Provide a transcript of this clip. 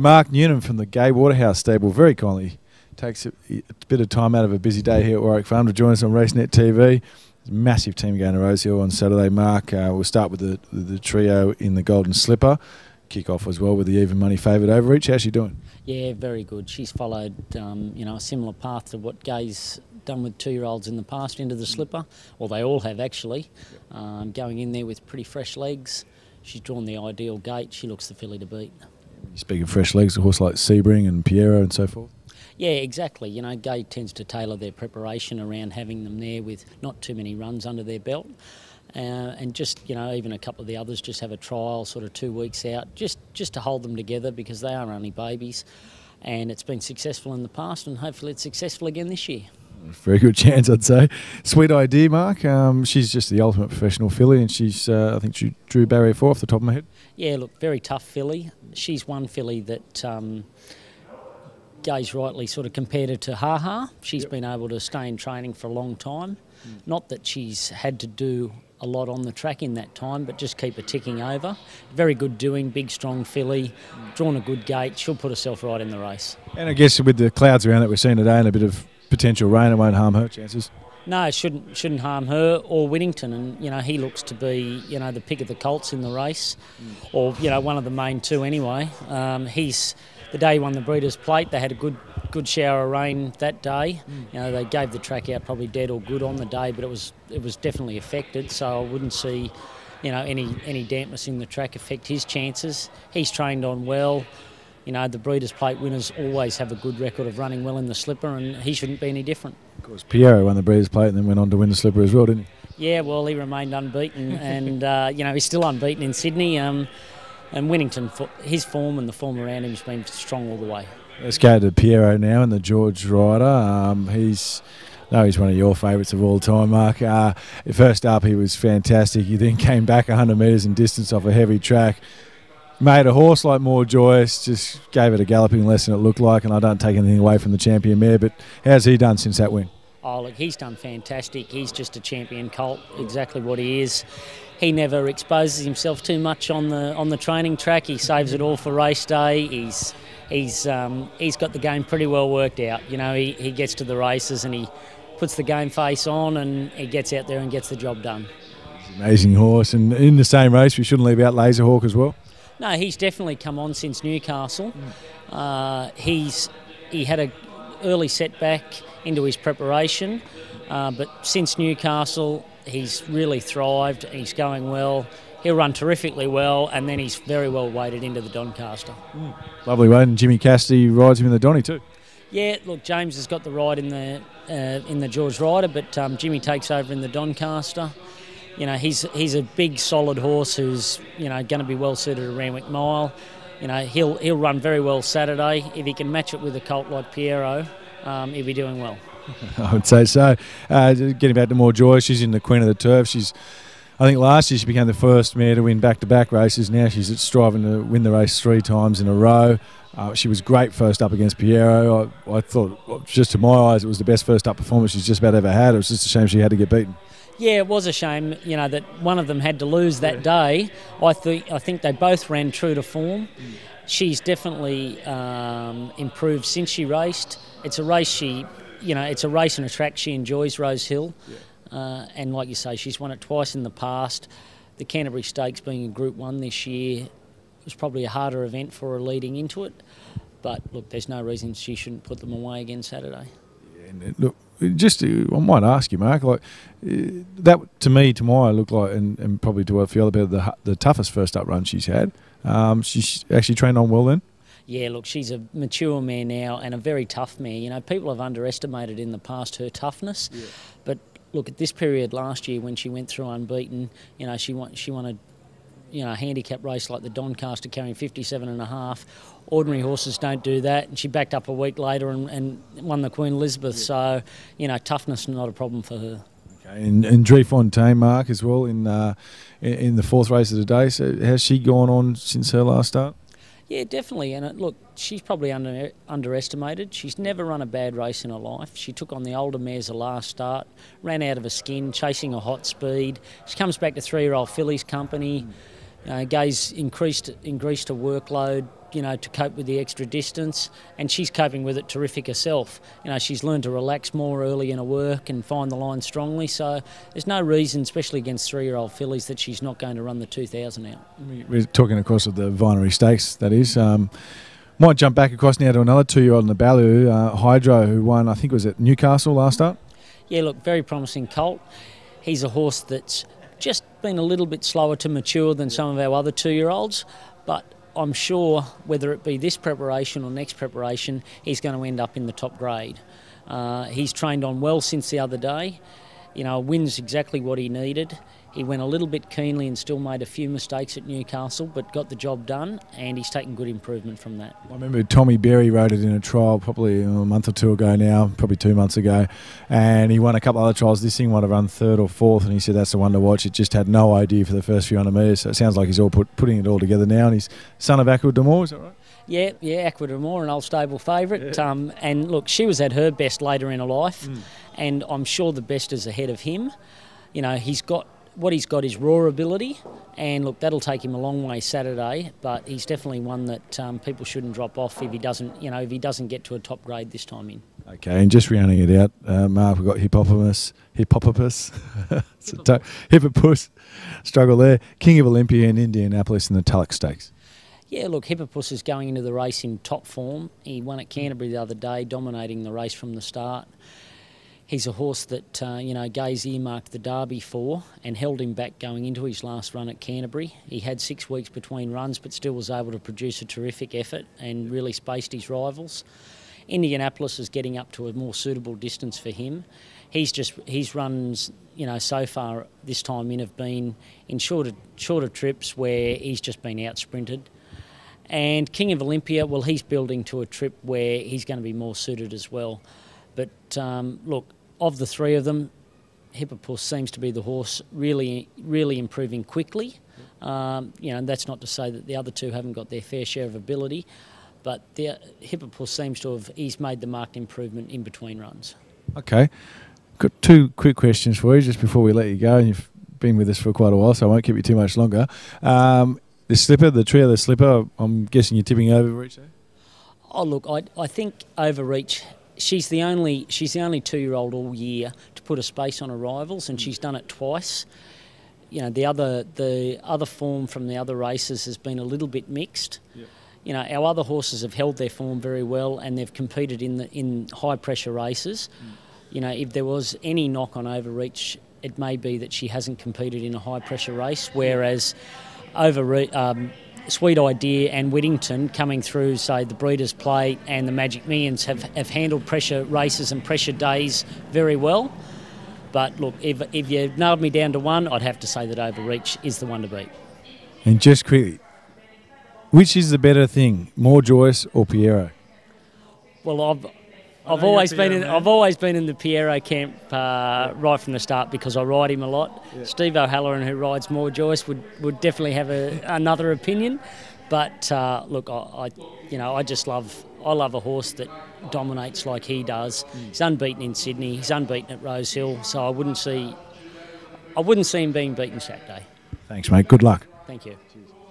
Mark Newnham from the Gai Waterhouse stable very kindly takes a, a bit of time out of a busy day here at Warwick Farm to join us on RaceNet TV. Massive team going to Rosehill on Saturday. Mark, uh, we'll start with the, the, trio in the Golden Slipper. Kick off as well with the even money favoured overreach. How's she doing? Yeah, very good. She's followed, um, you know, a similar path to what Gai's done with two-year-olds in the past into the slipper. Well, they all have actually. Um, going in there with pretty fresh legs. She's drawn the ideal gate. She looks the filly to beat. You speak of fresh legs, a horse like Sebring and Pierro and so forth. Yeah, exactly. You know, Gai tends to tailor their preparation around having them there with not too many runs under their belt. Uh, and just you know, even a couple of the others just have a trial, sort of two weeks out, just just to hold them together because they are only babies, and it's been successful in the past, and hopefully it's successful again this year. Very good chance, I'd say. Sweet idea, Mark. Um, she's just the ultimate professional filly, and she's, uh, I think, she drew barrier four off the top of my head. Yeah, look, very tough filly. She's one filly that um, Gai's rightly sort of compared her to Ha Ha. She's yep. been able to stay in training for a long time. Mm. Not that she's had to do a lot on the track in that time, but just keep her ticking over. Very good doing, big, strong filly, drawn a good gate. She'll put herself right in the race. And I guess with the clouds around that we're seeing today and a bit of potential rain, it won't harm her chances. No, it shouldn't shouldn't harm her or Whittington, and you know he looks to be you know the pick of the Colts in the race, mm. or you know one of the main two anyway. Um, he's the day he won the Breeders' Plate. They had a good good shower of rain that day. Mm. You know they gave the track out probably dead or good on the day, but it was it was definitely affected. So I wouldn't see you know any any dampness in the track affect his chances. He's trained on well you know, the Breeders' Plate winners always have a good record of running well in the slipper, and he shouldn't be any different. Of course, Pierro won the Breeders' Plate and then went on to win the slipper as well, didn't he? Yeah, well, he remained unbeaten, and uh, you know he's still unbeaten in Sydney. Um, and Whittington, his form and the form around him has been strong all the way. Let's go to Pierro now and the George Ryder. Um, he's no, he's one of your favourites of all time, Mark. Uh, first up, he was fantastic. He then came back 100 metres in distance off a heavy track made a horse like More Joyous, just gave it a galloping lesson, it looked like, and I don't take anything away from the champion mare, but how's he done since that win? Oh, look, he's done fantastic. He's just a champion colt, exactly what he is. He never exposes himself too much on the on the training track. He saves it all for race day. He's he's um, he's got the game pretty well worked out. You know, he, he gets to the races and he puts the game face on and he gets out there and gets the job done. Amazing horse, and in the same race, we shouldn't leave out Laserhawk as well. No, he's definitely come on since Newcastle. Mm. Uh, he's he had a early setback into his preparation, uh, but since Newcastle, he's really thrived. He's going well. He'll run terrifically well, and then he's very well weighted into the Doncaster. Mm. Lovely weight, and Jimmy Cassidy rides him in the Donny too. Yeah, look, James has got the ride in the uh, in the George Ryder, but um, Jimmy takes over in the Doncaster you know, he's he's a big, solid horse who's you know going to be well suited at Randwick Mile. You know, he'll he'll run very well Saturday if he can match it with a colt like Pierro. Um, he'll be doing well. I would say so. Uh, getting back to more joy, she's in the Queen of the Turf. She's, I think last year she became the first mare to win back-to-back races. Now she's striving to win the race three times in a row. Uh, she was great first up against Pierro. I, I thought, just to my eyes, it was the best first up performance she's just about ever had. It was just a shame she had to get beaten. Yeah, it was a shame, you know, that one of them had to lose that day. I think I think they both ran true to form. Mm. She's definitely um, improved since she raced. It's a race she, you know, it's a race and a track she enjoys. Rose Hill, yeah. uh, and like you say, she's won it twice in the past. The Canterbury Stakes being a Group One this year was probably a harder event for her leading into it. But look, there's no reason she shouldn't put them away again Saturday. Yeah, and look, just I might ask you, Mark. Like uh, that to me, to my look like, and, and probably to a few other people, the the toughest first up run she's had. Um, she's actually trained on well then. Yeah, look, she's a mature mare now and a very tough mare. You know, people have underestimated in the past her toughness, yeah. but look at this period last year when she went through unbeaten. You know, she won she won a you know, a handicap race like the Doncaster carrying 57 and a half. Ordinary horses don't do that. And she backed up a week later and, and won the Queen Elizabeth. Yeah. So, you know, toughness not a problem for her. Okay, and, and Fontaine, Mark, as well, in, uh, in, in the fourth race of the day. So, has she gone on since her last start? Yeah, definitely. And it, look, she's probably under, underestimated. She's never run a bad race in her life. She took on the older mares the last start, ran out of her skin, chasing a hot speed. She comes back to three-year-old fillies company. Mm. Uh, Gai's increased increased her workload you know, to cope with the extra distance, and she's coping with it terrific herself. You know, she's learned to relax more early in her work and find the line strongly. So there's no reason, especially against three-year-old fillies, that she's not going to run the 2,000 out. We're talking, of course, of the Vinery Stakes. That is. Um, might jump back across now to another two-year-old in the Baloo, uh, Hydro, who won, I think, was at Newcastle last start. Yeah, look, very promising colt. He's a horse that's just been a little bit slower to mature than some of our other two-year-olds, but I'm sure whether it be this preparation or next preparation, he's going to end up in the top grade. Uh, he's trained on well since the other day. You know, wins exactly what he needed. He went a little bit keenly and still made a few mistakes at Newcastle, but got the job done, and he's taken good improvement from that. I remember Tommy Berry rode it in a trial probably a month or two ago now, probably two months ago, and he won a couple other trials. This thing might have run third or fourth, and he said that's the one to watch. It just had no idea for the first few hundred metres, so it sounds like he's all put, putting it all together now, and he's son of Aqua D'Amour, is that right? Yeah, yeah, Aqua D'Amour, an old stable favourite. Yeah. Um, and look, she was at her best later in her life, mm. and I'm sure the best is ahead of him. You know, he's got what he's got is raw ability, and look, that'll take him a long way Saturday. But he's definitely one that um, people shouldn't drop off if he doesn't, you know, if he doesn't get to a top grade this time in. Okay, and just rounding it out, uh, Mark, we've got Hippopotamus, Hippopotamus, Hippopus, struggle there. King of Olympia in Indianapolis in the Tulloch Stakes. Yeah, look, Hippopus is going into the race in top form. He won at Canterbury the other day, dominating the race from the start. He's a horse that, uh, you know, Gai's earmarked the Derby for and held him back going into his last run at Canterbury. He had six weeks between runs but still was able to produce a terrific effort and really spaced his rivals. Indianapolis is getting up to a more suitable distance for him. He's just his runs, you know, so far this time in have been in shorter shorter trips where he's just been out sprinted. And King of Olympia, well, he's building to a trip where he's going to be more suited as well. But um, look, of the three of them, Hippopus seems to be the horse really, really improving quickly. Um, you know, and that's not to say that the other two haven't got their fair share of ability, but the Hippopus seems to have he's made the marked improvement in between runs. Okay, got two quick questions for you just before we let you go. And you've been with us for quite a while, so I won't keep you too much longer. Um, the slipper, the trio, of the slipper. I'm guessing you're tipping overreach. There? Oh look, I I think overreach she's the only she's the only two year old all year to put a space on arrivals, and she's done it twice. You know, the other the other form from the other races has been a little bit mixed. Yep. You know, our other horses have held their form very well, and they've competed in the in high pressure races. Mm. You know, if there was any knock on overreach, it may be that she hasn't competed in a high pressure race, whereas over um, Sweet Idea and Whittington coming through, say, the Breeders' Plate and the Magic Millions have, have handled pressure races and pressure days very well. But look, if, if you nailed me down to one, I'd have to say that Overreach is the one to beat. And just quickly, which is the better thing, More Joyous or Pierro? Well, I've I've always been in, I've always been in the Pierro camp uh, right from the start because I ride him a lot. Yeah. Steve O'Halloran, who rides More Joyous, would, would definitely have a, another opinion. But uh, look, I, I, you know I just love I love a horse that dominates like he does. Mm. He's unbeaten in Sydney. He's unbeaten at Rosehill. So I wouldn't see I wouldn't see him being beaten Saturday. Thanks, mate. Good luck. Thank you. Cheers.